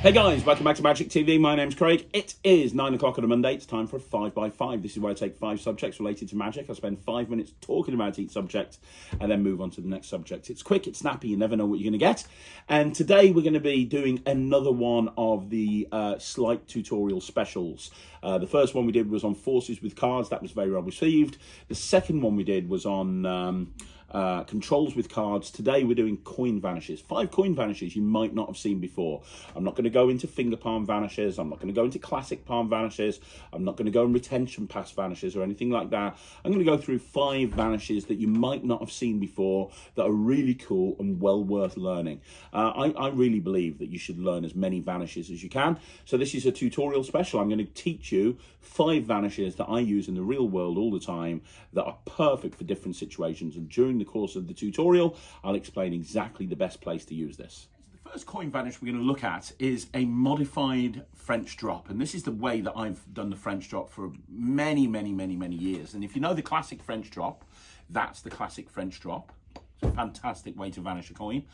Hey guys, welcome back to Magic TV. My name's Craig. It is nine o'clock on a Monday. It's time for a five by five. This is where I take five subjects related to magic. I spend five minutes talking about each subject and then move on to the next subject. It's quick, it's snappy, you never know what you're going to get. And today we're going to be doing another one of the uh, sleight tutorial specials. Uh, the first one we did was on forces with cards. That was very well received. The second one we did was on... Um, uh, controls with cards. Today we're doing coin vanishes. Five coin vanishes you might not have seen before. I'm not going to go into finger palm vanishes. I'm not going to go into classic palm vanishes. I'm not going to go in retention pass vanishes or anything like that. I'm going to go through five vanishes that you might not have seen before that are really cool and well worth learning. Uh, I, I really believe that you should learn as many vanishes as you can. So this is a tutorial special. I'm going to teach you five vanishes that I use in the real world all the time that are perfect for different situations. And during the course of the tutorial, I'll explain exactly the best place to use this. The first coin vanish we're going to look at is a modified French drop. And this is the way that I've done the French drop for many, many, many, many years. And if you know the classic French drop, that's the classic French drop. It's a fantastic way to vanish a coin.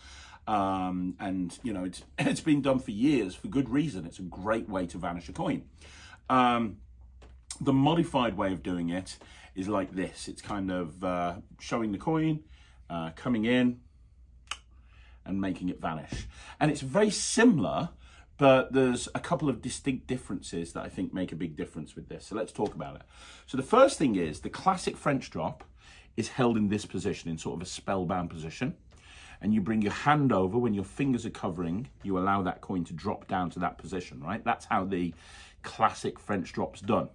Um, and, you know, it's, it's been done for years for good reason. It's a great way to vanish a coin. Um, the modified way of doing it is like this. It's kind of uh, showing the coin, uh, coming in and making it vanish. And it's very similar, but there's a couple of distinct differences that I think make a big difference with this. So let's talk about it. So the first thing is the classic French drop is held in this position, in sort of a spellbound position. And you bring your hand over when your fingers are covering, you allow that coin to drop down to that position, right? That's how the classic French drop's done.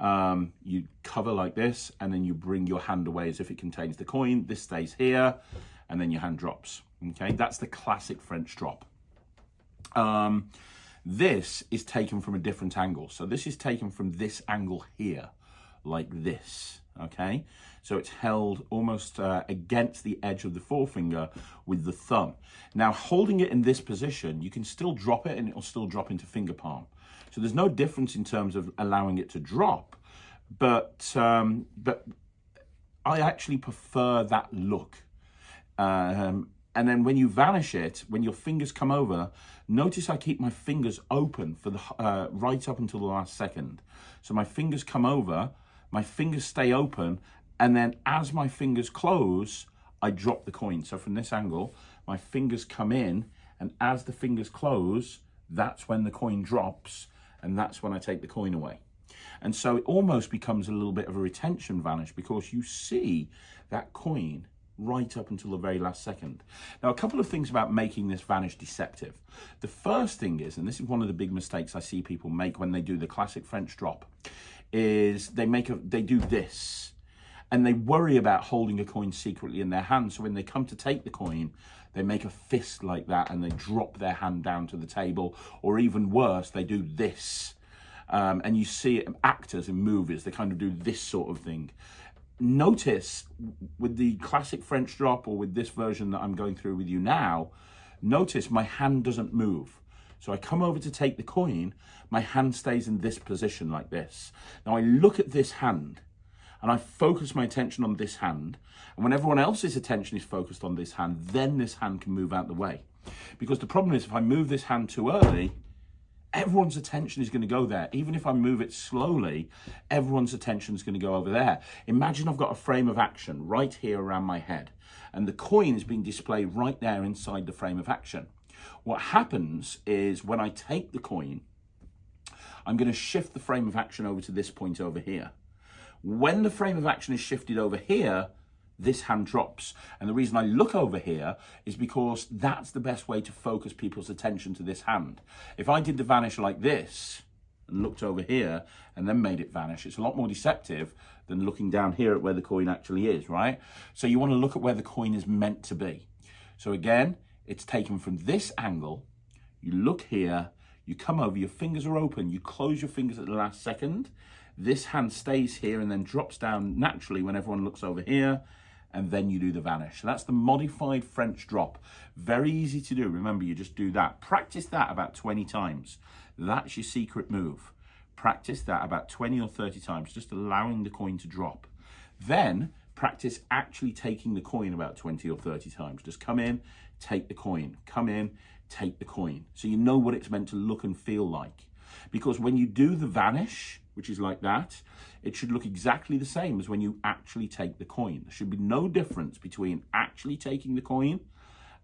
Um, you cover like this and then you bring your hand away as if it contains the coin. This stays here and then your hand drops. Okay, that's the classic French drop. Um, this is taken from a different angle. So this is taken from this angle here, like this, okay? So it's held almost uh, against the edge of the forefinger with the thumb. Now, holding it in this position, you can still drop it and it'll still drop into finger palm. So there's no difference in terms of allowing it to drop, but um, but I actually prefer that look. Um, and then when you vanish it, when your fingers come over, notice I keep my fingers open for the uh, right up until the last second. So my fingers come over, my fingers stay open, and then as my fingers close, I drop the coin. So from this angle, my fingers come in, and as the fingers close, that's when the coin drops, and that's when I take the coin away. And so it almost becomes a little bit of a retention vanish because you see that coin right up until the very last second. Now, a couple of things about making this vanish deceptive. The first thing is, and this is one of the big mistakes I see people make when they do the classic French drop, is they make a they do this and they worry about holding a coin secretly in their hand. So when they come to take the coin, they make a fist like that and they drop their hand down to the table, or even worse, they do this. Um, and you see it, actors in movies, they kind of do this sort of thing. Notice with the classic French drop or with this version that I'm going through with you now, notice my hand doesn't move. So I come over to take the coin, my hand stays in this position like this. Now I look at this hand and I focus my attention on this hand. And when everyone else's attention is focused on this hand, then this hand can move out the way. Because the problem is if I move this hand too early, everyone's attention is going to go there. Even if I move it slowly, everyone's attention is going to go over there. Imagine I've got a frame of action right here around my head, and the coin is being displayed right there inside the frame of action. What happens is when I take the coin, I'm going to shift the frame of action over to this point over here. When the frame of action is shifted over here, this hand drops. And the reason I look over here is because that's the best way to focus people's attention to this hand. If I did the vanish like this and looked over here and then made it vanish, it's a lot more deceptive than looking down here at where the coin actually is, right? So you want to look at where the coin is meant to be. So again, it's taken from this angle. You look here, you come over, your fingers are open, you close your fingers at the last second, this hand stays here and then drops down naturally when everyone looks over here and then you do the vanish. So that's the modified French drop. Very easy to do. Remember, you just do that. Practice that about 20 times. That's your secret move. Practice that about 20 or 30 times, just allowing the coin to drop. Then practice actually taking the coin about 20 or 30 times. Just come in, take the coin. Come in, take the coin. So you know what it's meant to look and feel like. Because when you do the vanish, which is like that, it should look exactly the same as when you actually take the coin. There should be no difference between actually taking the coin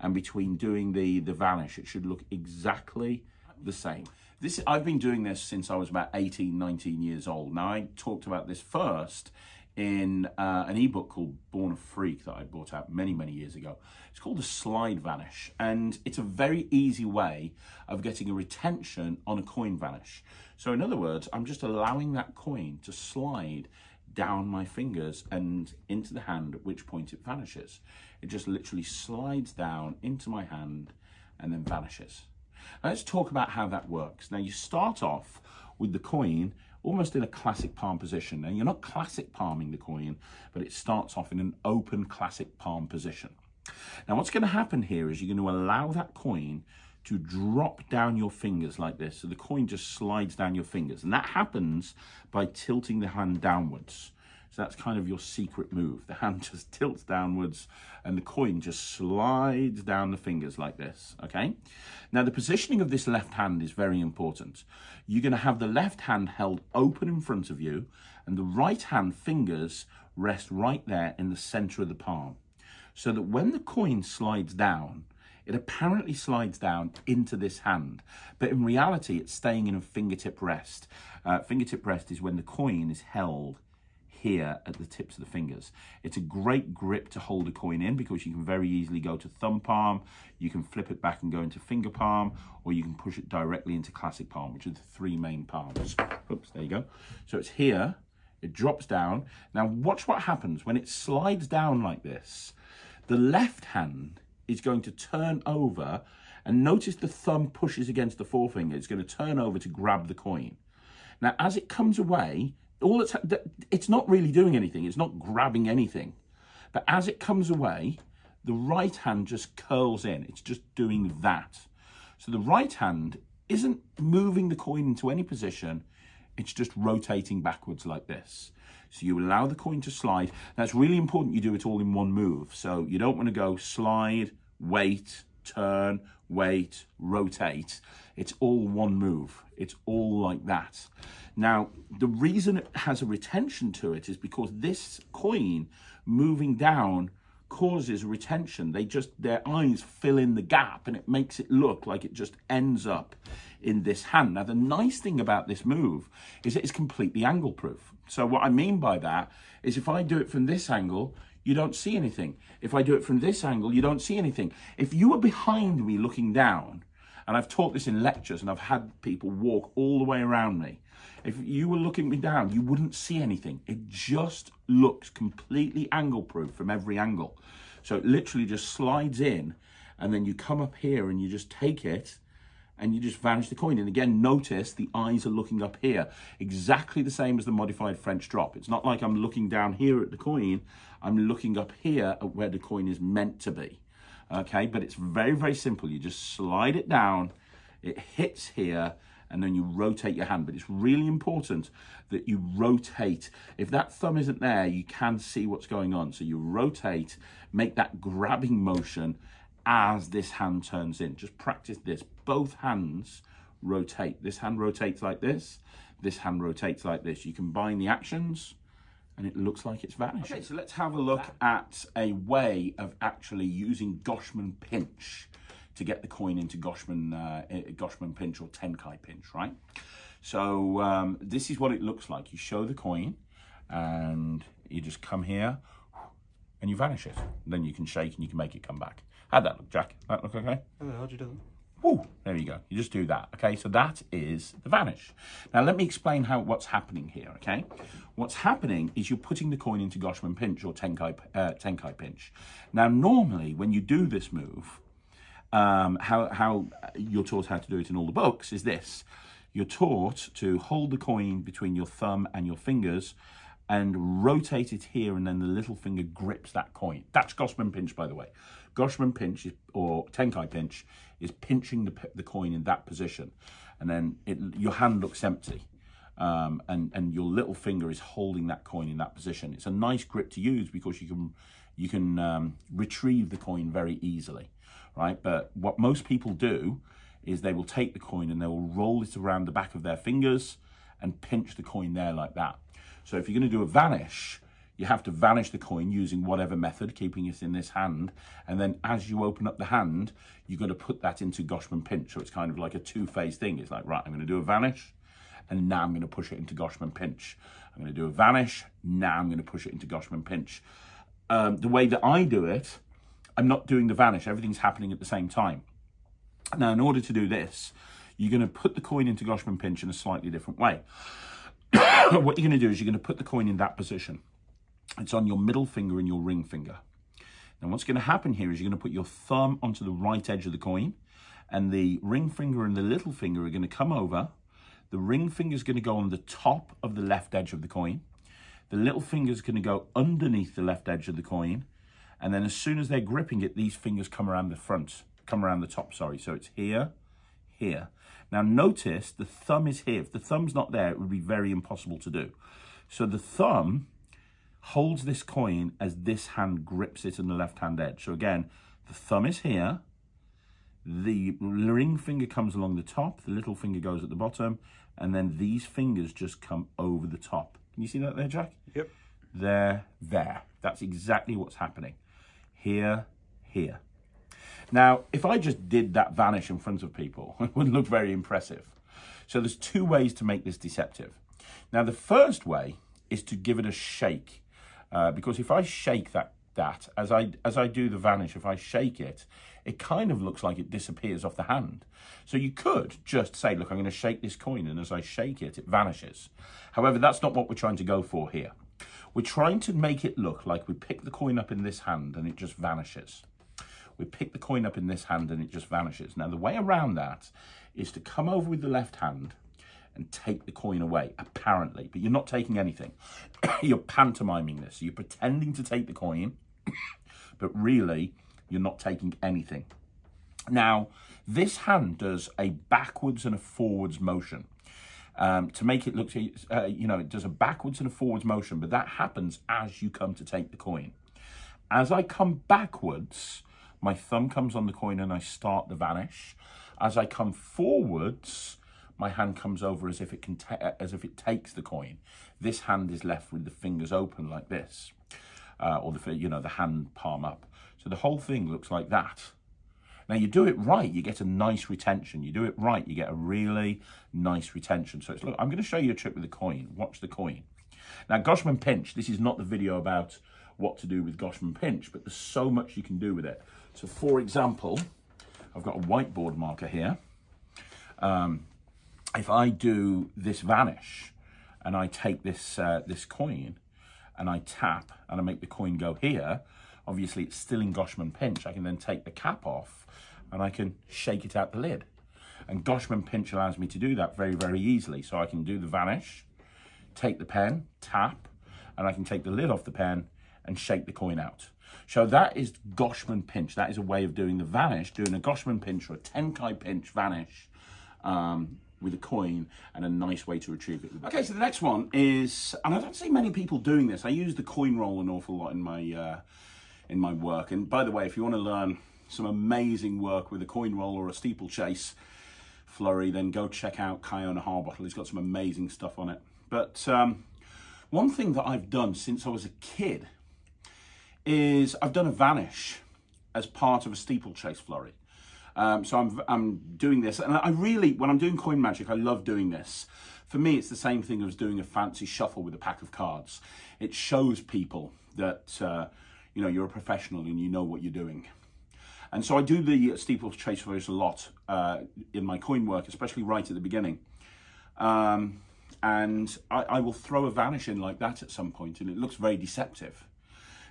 and between doing the, the vanish. It should look exactly the same. This I've been doing this since I was about 18, 19 years old. Now, I talked about this first in uh, an ebook called Born a Freak that I bought out many, many years ago. It's called the slide vanish, and it's a very easy way of getting a retention on a coin vanish. So in other words, I'm just allowing that coin to slide down my fingers and into the hand, at which point it vanishes. It just literally slides down into my hand and then vanishes. Now let's talk about how that works. Now you start off with the coin almost in a classic palm position. Now you're not classic palming the coin, but it starts off in an open classic palm position. Now what's going to happen here is you're going to allow that coin to drop down your fingers like this. So the coin just slides down your fingers. And that happens by tilting the hand downwards. So that's kind of your secret move. The hand just tilts downwards and the coin just slides down the fingers like this, okay? Now the positioning of this left hand is very important. You're gonna have the left hand held open in front of you and the right hand fingers rest right there in the center of the palm. So that when the coin slides down, it apparently slides down into this hand, but in reality, it's staying in a fingertip rest. Uh, fingertip rest is when the coin is held here at the tips of the fingers. It's a great grip to hold a coin in because you can very easily go to thumb palm, you can flip it back and go into finger palm, or you can push it directly into classic palm, which are the three main palms. Oops, there you go. So it's here, it drops down. Now watch what happens when it slides down like this. The left hand is going to turn over and notice the thumb pushes against the forefinger. It's going to turn over to grab the coin. Now, as it comes away, all it's, it's not really doing anything. It's not grabbing anything. But as it comes away, the right hand just curls in. It's just doing that. So the right hand isn't moving the coin into any position. It's just rotating backwards like this. So you allow the coin to slide. That's really important you do it all in one move. So you don't want to go slide, wait, turn, wait, rotate. It's all one move. It's all like that. Now, the reason it has a retention to it is because this coin moving down causes retention. They just, their eyes fill in the gap and it makes it look like it just ends up in this hand. Now, the nice thing about this move is it is completely angle proof. So what I mean by that is if I do it from this angle, you don't see anything. If I do it from this angle, you don't see anything. If you were behind me looking down, and I've taught this in lectures and I've had people walk all the way around me, if you were looking me down, you wouldn't see anything. It just looks completely angle proof from every angle. So it literally just slides in and then you come up here and you just take it and you just vanish the coin. And again, notice the eyes are looking up here, exactly the same as the modified French drop. It's not like I'm looking down here at the coin, I'm looking up here at where the coin is meant to be. Okay, but it's very, very simple. You just slide it down, it hits here, and then you rotate your hand. But it's really important that you rotate. If that thumb isn't there, you can see what's going on. So you rotate, make that grabbing motion, as this hand turns in. Just practice this. Both hands rotate. This hand rotates like this. This hand rotates like this. You combine the actions and it looks like it's vanished. Okay, so let's have a look at a way of actually using Goshman pinch to get the coin into Goshman, uh, Goshman pinch or Tenkai pinch, right? So um, this is what it looks like. You show the coin and you just come here and you vanish it. Then you can shake and you can make it come back. How'd that look, Jack? That look okay? Oh, how'd you do that? Woo, there you go. You just do that, okay? So that is the vanish. Now let me explain how what's happening here, okay? What's happening is you're putting the coin into Goshman pinch or Tenkai, uh, Tenkai pinch. Now normally when you do this move, um, how, how you're taught how to do it in all the books is this. You're taught to hold the coin between your thumb and your fingers and rotate it here and then the little finger grips that coin. That's Goshman pinch, by the way. Goshman pinch is, or Tenkai pinch is pinching the, the coin in that position. And then it, your hand looks empty. Um, and, and your little finger is holding that coin in that position. It's a nice grip to use because you can, you can um, retrieve the coin very easily, right? But what most people do is they will take the coin and they will roll it around the back of their fingers and pinch the coin there like that. So if you're going to do a vanish, you have to vanish the coin using whatever method, keeping it in this hand. And then as you open up the hand, you've got to put that into Goshman pinch. So it's kind of like a two-phase thing. It's like, right, I'm going to do a vanish, and now I'm going to push it into Goshman pinch. I'm going to do a vanish, now I'm going to push it into Goshman pinch. Um, the way that I do it, I'm not doing the vanish. Everything's happening at the same time. Now, in order to do this, you're going to put the coin into Goshman pinch in a slightly different way. what you're going to do is you're going to put the coin in that position. It's on your middle finger and your ring finger. Now what's going to happen here is you're going to put your thumb onto the right edge of the coin and the ring finger and the little finger are going to come over. The ring finger is going to go on the top of the left edge of the coin. The little finger is going to go underneath the left edge of the coin. And then as soon as they're gripping it, these fingers come around the front, come around the top, sorry. So it's here, here. Now notice the thumb is here. If the thumb's not there, it would be very impossible to do. So the thumb holds this coin as this hand grips it in the left-hand edge. So again, the thumb is here, the ring finger comes along the top, the little finger goes at the bottom, and then these fingers just come over the top. Can you see that there, Jack? Yep. There, there. That's exactly what's happening. Here, here. Now, if I just did that vanish in front of people, it wouldn't look very impressive. So there's two ways to make this deceptive. Now, the first way is to give it a shake. Uh, because if I shake that, that as I, as I do the vanish, if I shake it, it kind of looks like it disappears off the hand. So you could just say, look, I'm going to shake this coin, and as I shake it, it vanishes. However, that's not what we're trying to go for here. We're trying to make it look like we pick the coin up in this hand and it just vanishes. We pick the coin up in this hand and it just vanishes. Now, the way around that is to come over with the left hand and take the coin away, apparently. But you're not taking anything. you're pantomiming this. You're pretending to take the coin, but really, you're not taking anything. Now, this hand does a backwards and a forwards motion. Um, to make it look, uh, you know, it does a backwards and a forwards motion, but that happens as you come to take the coin. As I come backwards, my thumb comes on the coin and I start the vanish. As I come forwards, my hand comes over as if it can as if it takes the coin. This hand is left with the fingers open like this, uh, or the you know the hand palm up. So the whole thing looks like that. Now you do it right, you get a nice retention. You do it right, you get a really nice retention. So it's look, I'm going to show you a trick with the coin. Watch the coin. Now Goshman pinch. This is not the video about what to do with Goshman pinch, but there's so much you can do with it. So for example, I've got a whiteboard marker here. Um, if I do this vanish and I take this, uh, this coin and I tap and I make the coin go here, obviously it's still in Goshman pinch. I can then take the cap off and I can shake it out the lid. And Goshman pinch allows me to do that very, very easily. So I can do the vanish, take the pen, tap, and I can take the lid off the pen and shake the coin out. So that is Goshman pinch. That is a way of doing the vanish, doing a Goshman pinch or a Tenkai pinch vanish um, with a coin and a nice way to retrieve it. Okay, so the next one is, and I don't see many people doing this. I use the coin roll an awful lot in my uh, in my work. And by the way, if you want to learn some amazing work with a coin roll or a steeplechase flurry, then go check out Kiona Harbottle. He's got some amazing stuff on it. But um, one thing that I've done since I was a kid is I've done a vanish as part of a steeplechase flurry. Um, so I'm, I'm doing this, and I really, when I'm doing coin magic, I love doing this. For me, it's the same thing as doing a fancy shuffle with a pack of cards. It shows people that uh, you know you're a professional and you know what you're doing. And so I do the steeplechase flurries a lot uh, in my coin work, especially right at the beginning. Um, and I, I will throw a vanish in like that at some point, and it looks very deceptive.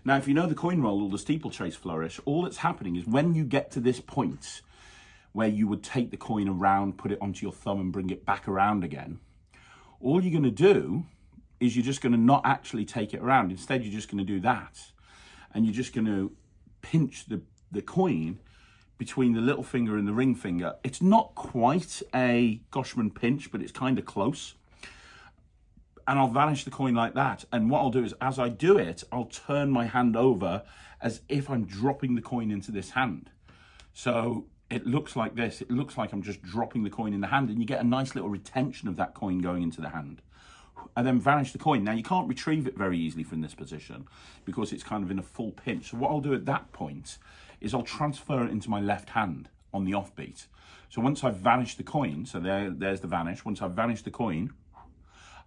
Now, if you know the coin roll or the steeplechase flourish, all that's happening is when you get to this point where you would take the coin around, put it onto your thumb and bring it back around again, all you're going to do is you're just going to not actually take it around. Instead, you're just going to do that. And you're just going to pinch the, the coin between the little finger and the ring finger. It's not quite a Goshman pinch, but it's kind of close and I'll vanish the coin like that. And what I'll do is, as I do it, I'll turn my hand over as if I'm dropping the coin into this hand. So it looks like this. It looks like I'm just dropping the coin in the hand and you get a nice little retention of that coin going into the hand. And then vanish the coin. Now you can't retrieve it very easily from this position because it's kind of in a full pinch. So what I'll do at that point is I'll transfer it into my left hand on the offbeat. So once I've vanished the coin, so there, there's the vanish. Once I've vanished the coin,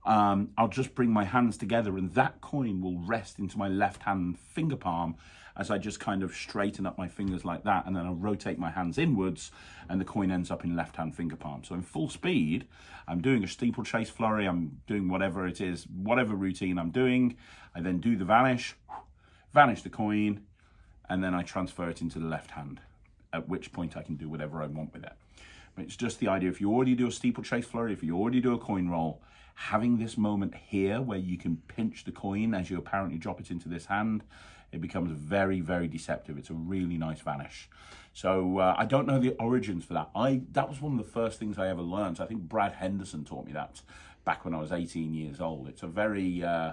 um, I'll just bring my hands together and that coin will rest into my left hand finger palm as I just kind of straighten up my fingers like that and then I'll rotate my hands inwards and the coin ends up in left hand finger palm. So in full speed, I'm doing a steeplechase flurry, I'm doing whatever it is, whatever routine I'm doing. I then do the vanish, vanish the coin, and then I transfer it into the left hand, at which point I can do whatever I want with it. But it's just the idea, if you already do a steeplechase flurry, if you already do a coin roll, having this moment here where you can pinch the coin as you apparently drop it into this hand it becomes very, very deceptive. It's a really nice vanish. So uh, I don't know the origins for that. I That was one of the first things I ever learned. I think Brad Henderson taught me that back when I was 18 years old. It's a very uh,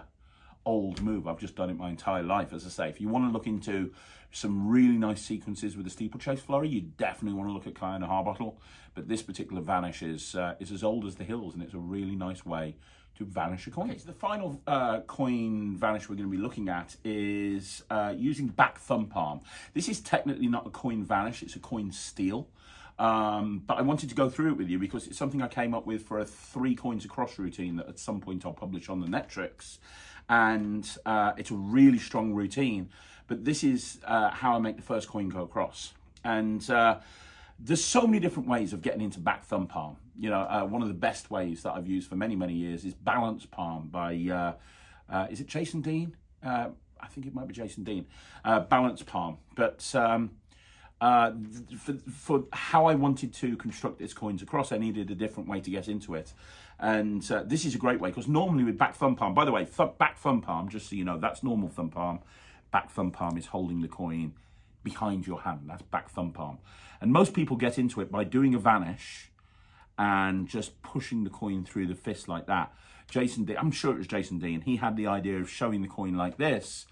old move. I've just done it my entire life. As I say, if you want to look into some really nice sequences with the steeplechase flurry, you definitely want to look at Kiona Harbottle. But this particular vanish is, uh, is as old as the hills, and it's a really nice way to vanish a coin. Okay, so the final uh, coin vanish we're going to be looking at is uh, using back thumb palm. This is technically not a coin vanish, it's a coin steal. Um, but I wanted to go through it with you because it's something I came up with for a three coins across routine that at some point I'll publish on the Netrix. And uh, it's a really strong routine. But this is uh, how I make the first coin go across. And uh, there's so many different ways of getting into back thumb palm. You know, uh, one of the best ways that I've used for many, many years is balance palm by, uh, uh, is it Jason Dean? I think it might be Jason Dean. Balance palm. But um, uh, for, for how I wanted to construct this coins across, I needed a different way to get into it. And this is a great way because normally with back thumb palm, by the way, th back thumb palm, just so you know, that's normal thumb palm. Back thumb palm is holding the coin behind your hand. That's back thumb palm. And most people get into it by doing a vanish and just pushing the coin through the fist like that. Jason I'm sure it was Jason Dean, he had the idea of showing the coin like this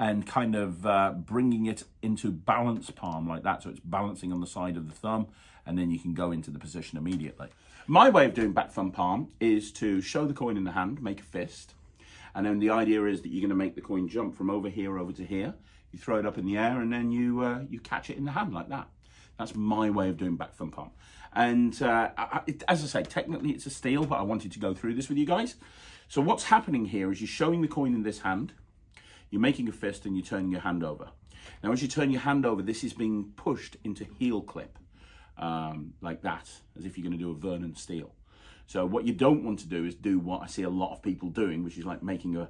and kind of uh, bringing it into balance palm like that. So it's balancing on the side of the thumb and then you can go into the position immediately. My way of doing back thumb palm is to show the coin in the hand, make a fist. And then the idea is that you're going to make the coin jump from over here over to here you throw it up in the air and then you uh, you catch it in the hand like that. That's my way of doing back thumb palm. And uh, I, it, as I say, technically it's a steal, but I wanted to go through this with you guys. So what's happening here is you're showing the coin in this hand, you're making a fist and you're turning your hand over. Now as you turn your hand over, this is being pushed into heel clip, um, like that, as if you're going to do a Vernon steal. So what you don't want to do is do what I see a lot of people doing, which is like making a,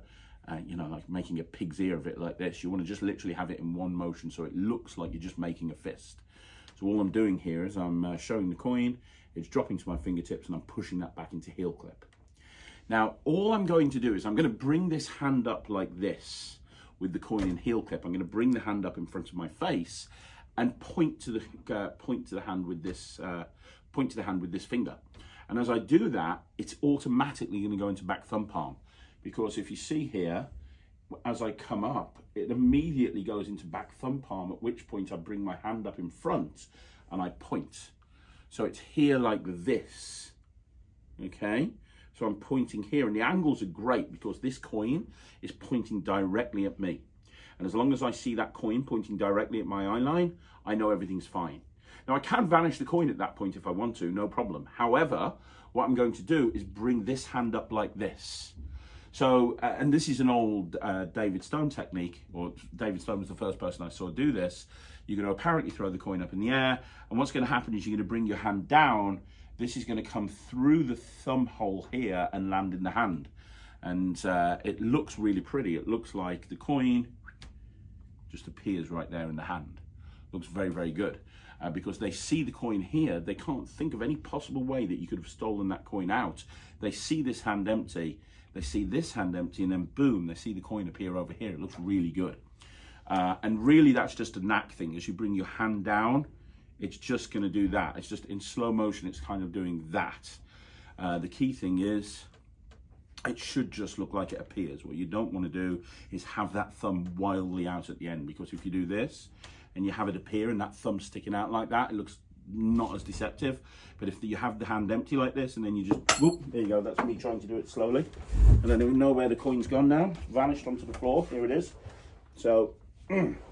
uh, you know, like making a pig's ear of it like this. You want to just literally have it in one motion so it looks like you're just making a fist. So all I'm doing here is I'm uh, showing the coin, it's dropping to my fingertips and I'm pushing that back into heel clip. Now, all I'm going to do is I'm going to bring this hand up like this with the coin and heel clip. I'm going to bring the hand up in front of my face and point to the uh, point to the hand with this uh, point to the hand with this finger. And as I do that, it's automatically going to go into back thumb palm because if you see here, as I come up, it immediately goes into back thumb palm, at which point I bring my hand up in front and I point. So it's here like this, okay? So I'm pointing here and the angles are great because this coin is pointing directly at me. And as long as I see that coin pointing directly at my eye line, I know everything's fine. Now I can vanish the coin at that point if I want to, no problem. However, what I'm going to do is bring this hand up like this. So, uh, and this is an old uh, David Stone technique, or David Stone was the first person I saw do this. You're going to apparently throw the coin up in the air, and what's going to happen is you're going to bring your hand down. This is going to come through the thumb hole here and land in the hand. And uh, it looks really pretty. It looks like the coin just appears right there in the hand. Looks very, very good. Uh, because they see the coin here, they can't think of any possible way that you could have stolen that coin out. They see this hand empty, they see this hand empty and then boom, they see the coin appear over here. It looks really good. Uh, and really that's just a knack thing. As you bring your hand down, it's just gonna do that. It's just in slow motion, it's kind of doing that. Uh, the key thing is, it should just look like it appears. What you don't want to do is have that thumb wildly out at the end because if you do this and you have it appear and that thumb sticking out like that, it looks not as deceptive. But if you have the hand empty like this and then you just, whoop, there you go, that's me trying to do it slowly. And then we know where the coin's gone now, vanished onto the floor, here it is. So.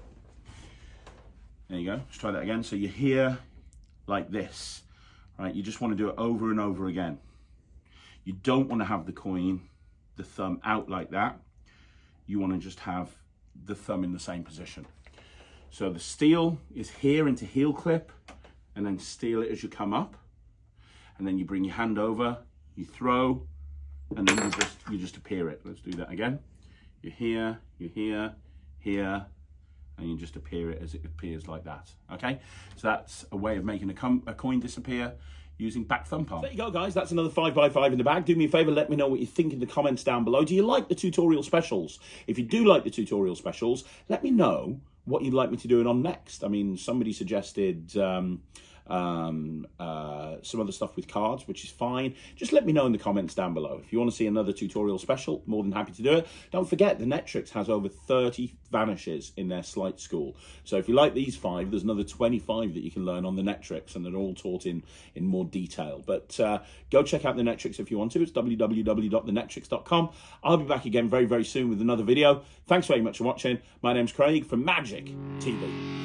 there you go, let's try that again. So you're here like this, right? You just want to do it over and over again. You don't want to have the coin, the thumb out like that. You want to just have the thumb in the same position. So the steal is here into heel clip and then steal it as you come up. And then you bring your hand over, you throw, and then you just, you just appear it. Let's do that again. You're here, you're here, here, and you just appear it as it appears like that. Okay, so that's a way of making a, a coin disappear using back thumb palm. There you go, guys. That's another 5x5 in the bag. Do me a favour, let me know what you think in the comments down below. Do you like the tutorial specials? If you do like the tutorial specials, let me know what you'd like me to do it on next. I mean, somebody suggested... Um, um, uh, some other stuff with cards, which is fine. Just let me know in the comments down below. If you want to see another tutorial special, more than happy to do it. Don't forget, the Netrix has over 30 vanishes in their Sleight School. So if you like these five, there's another 25 that you can learn on the Netrix, and they're all taught in, in more detail. But uh, go check out the Netrix if you want to. It's www.thenetrix.com. I'll be back again very, very soon with another video. Thanks very much for watching. My name's Craig from Magic TV.